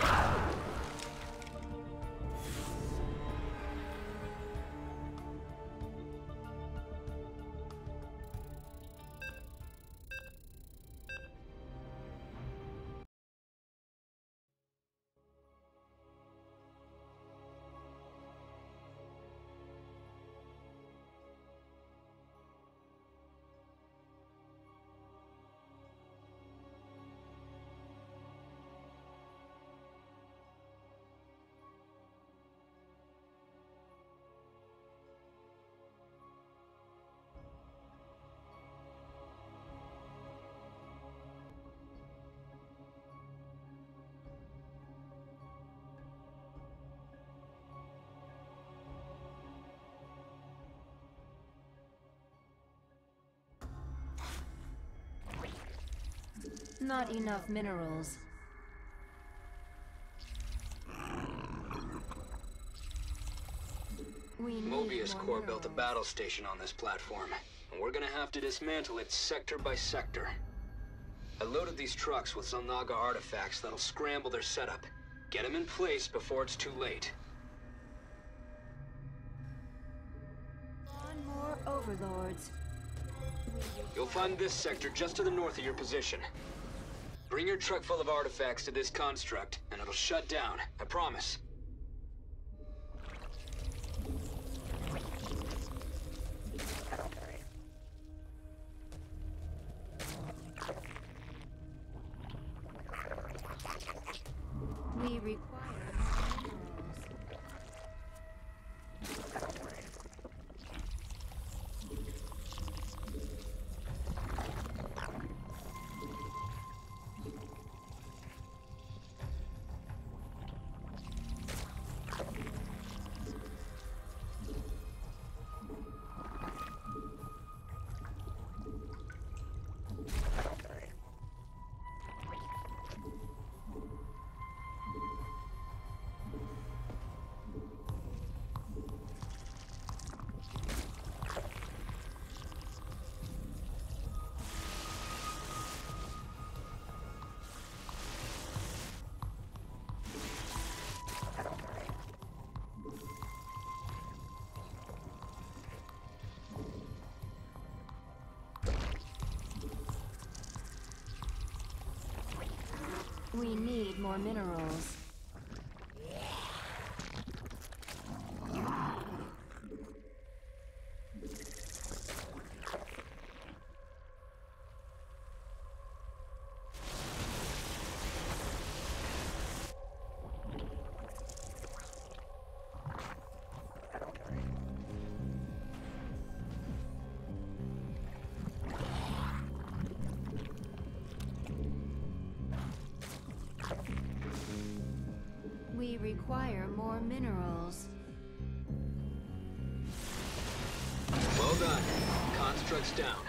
Come on. Not enough minerals. Moebius Corps built a battle station on this platform, and we're gonna have to dismantle it sector by sector. I loaded these trucks with some Naga artifacts that'll scramble their setup. Get them in place before it's too late. One more overlords. You'll find this sector just to the north of your position. Bring your truck full of artifacts to this construct, and it'll shut down. I promise. We need more minerals. We require more minerals. Well done. Construct's down.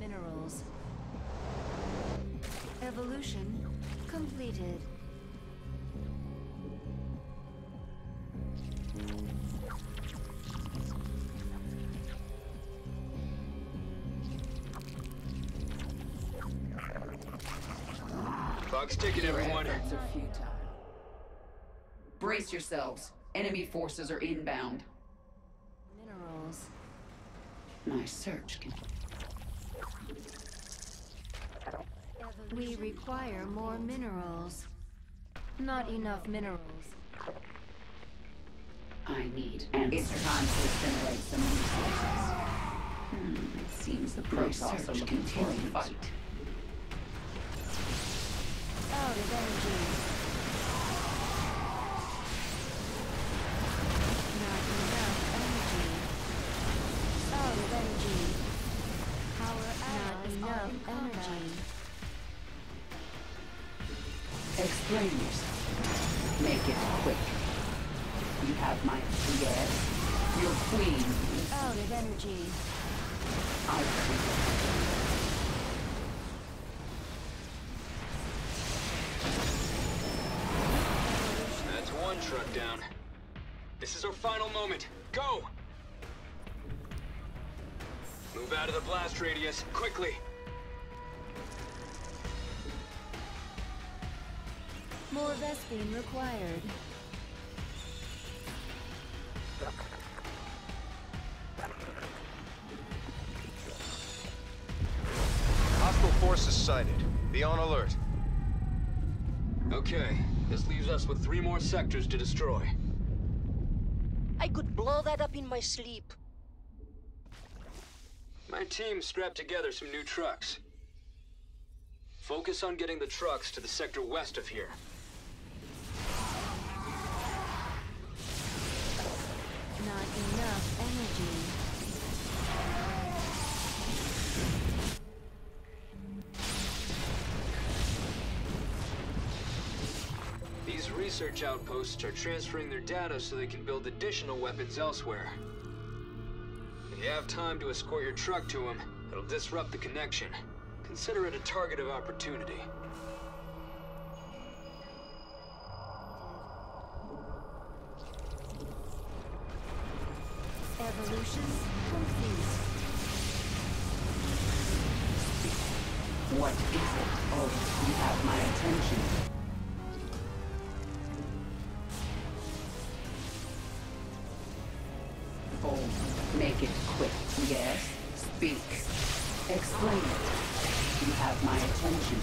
Minerals. Evolution completed. Clock's ticking, everyone. Efforts are futile. Brace yourselves. Enemy forces are inbound. Minerals. My search can... We require more minerals. Not enough minerals. I need answers. It's time to assimilate some resources. Hmm, it seems the process continues. Fight. Out of energy. Queen. Oh, out of energy. I That's one truck down. This is our final moment. Go! Move out of the blast radius, quickly! More Vespene required. Sighted. Be on alert. Okay, this leaves us with three more sectors to destroy. I could blow that up in my sleep. My team strapped together some new trucks. Focus on getting the trucks to the sector west of here. Not enough energy. Research outposts are transferring their data so they can build additional weapons elsewhere. If you have time to escort your truck to them, it'll disrupt the connection. Consider it a target of opportunity. Evolution complete. What is it? Oh, you have my attention. Have my attention.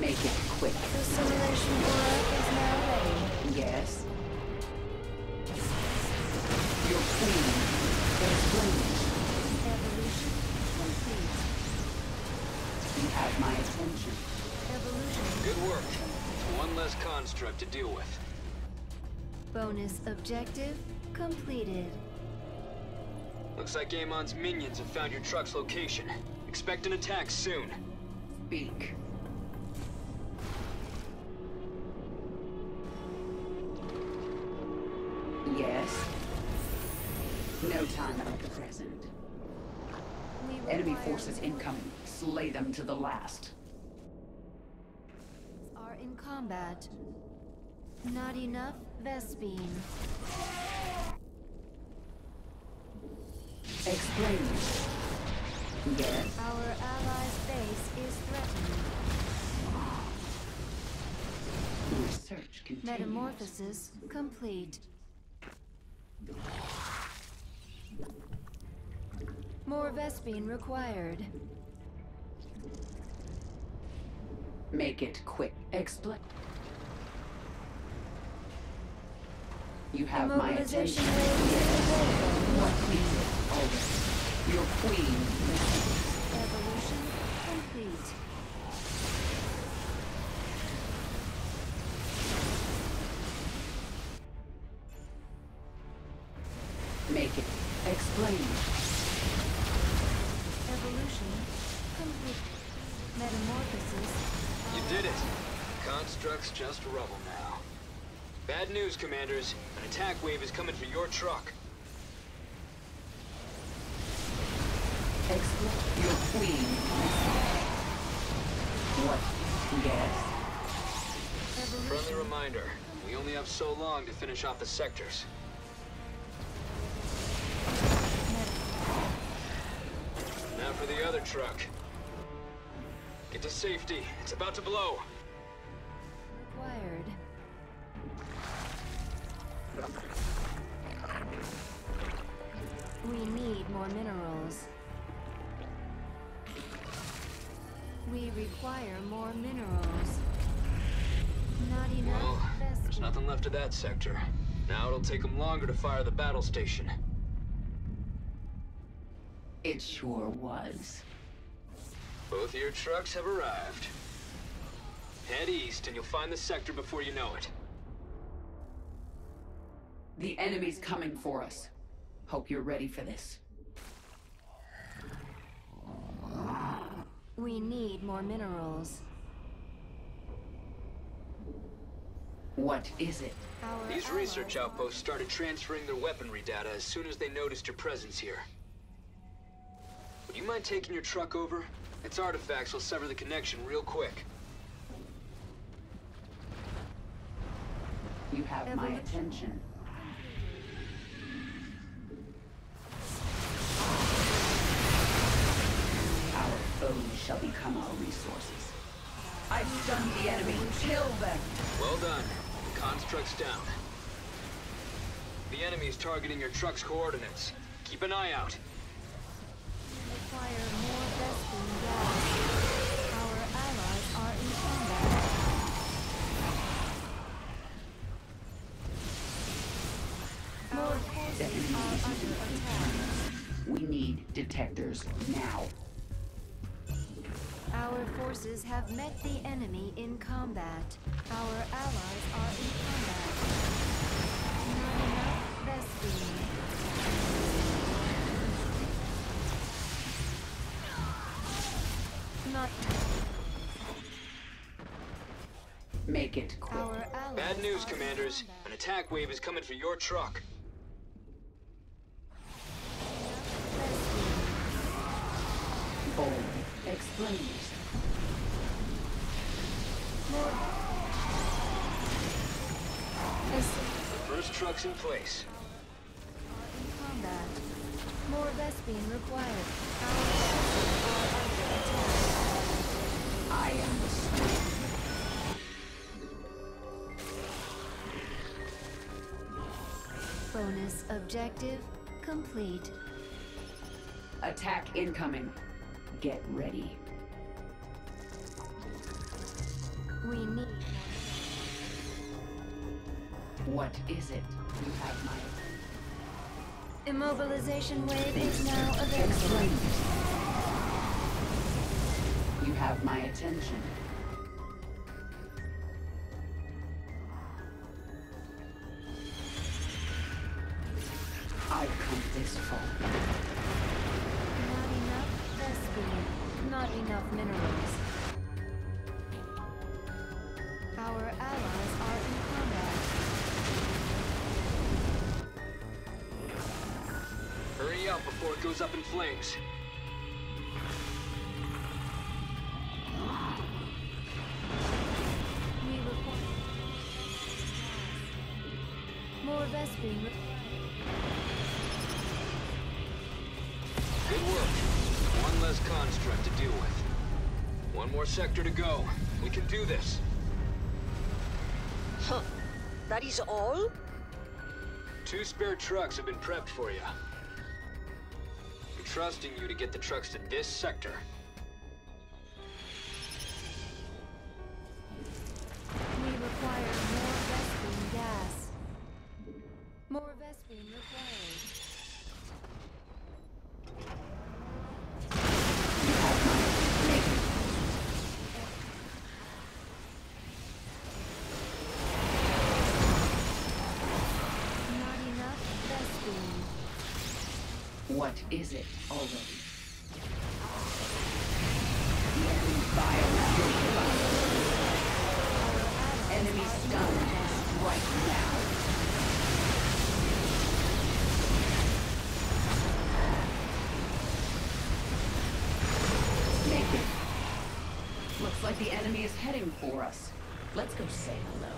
Make it quick. The simulation aura is now ready. Yes. Your queen. Explain it. Evolution complete. You have my attention. Evolution Good work. One less construct to deal with. Bonus objective completed. Looks like Amon's minions have found your truck's location. Expect an attack soon. Speak. Yes. No time like the present. Enemy forces incoming. Slay them to the last. are in combat. Not enough Vespene. Explain. Yes. Our allies' base is threatened. Research continues. Metamorphosis complete. More Vespene required. Make it quick. Explain. You have my attention. ray is available. What is it? Always. Your queen. Evolution complete. Make it. Explain. Evolution complete. Metamorphosis. You did it. Construct's just rubble now. Bad news, Commanders. An attack wave is coming for your truck. Explain. Your queen. What? Yes. Friendly reminder, we only have so long to finish off the sectors. Now for the other truck. Get to safety. It's about to blow. We need more minerals. We require more minerals. Not enough Well, there's nothing left of that sector. Now it'll take them longer to fire the battle station. It sure was. Both of your trucks have arrived. Head east and you'll find the sector before you know it. The enemy's coming for us. Hope you're ready for this. We need more minerals. What is it? Our These research outposts started transferring their weaponry data as soon as they noticed your presence here. Would you mind taking your truck over? Its artifacts will sever the connection real quick. You have my Evolution. attention. Shall become our resources. I stunned the enemy. Kill them! Well done. The construct's down. The enemy's targeting your truck's coordinates. Keep an eye out. Require more Vespene gas. Our allies are in combat. Our forces are under attack. We need detectors now. Our forces have met the enemy in combat. Our allies are in combat. Not enough Vespene. Not Make it quick. our. Bad news, commanders. combat. An attack wave is coming for your truck. Vespene. Explain yourself. The first truck's in place. in combat. More Vespene required. Our forces are under attack. I am the storm. Bonus objective complete. Attack incoming. Get ready. We need What is it? You have my Immobilization wave is now available. Explain yourself. You have my attention. I've come this far. Not enough Not enough minerals. Our allies are in combat. Hurry up before it goes up in flames. We require more required. Good work. One less construct to deal with. One more sector to go. We can do this. Huh. That is all? Two spare trucks have been prepped for you. I'm trusting you to get the trucks to this sector. What is it already? Enemy stunned. Right now. Make it. Looks like the enemy is heading for us. Let's go say hello.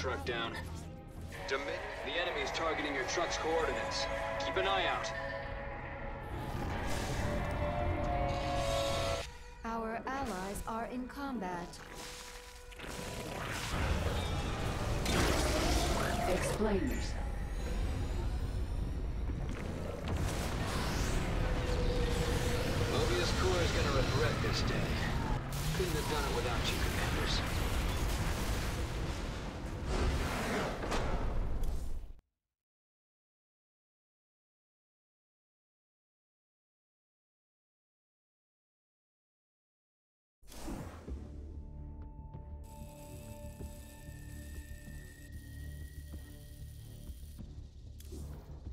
Truck down. Demi- The enemy's targeting your truck's coordinates. Keep an eye out. Our allies are in combat. Explain yourself. Moebius Corps is gonna regret this day. Couldn't have done it without you,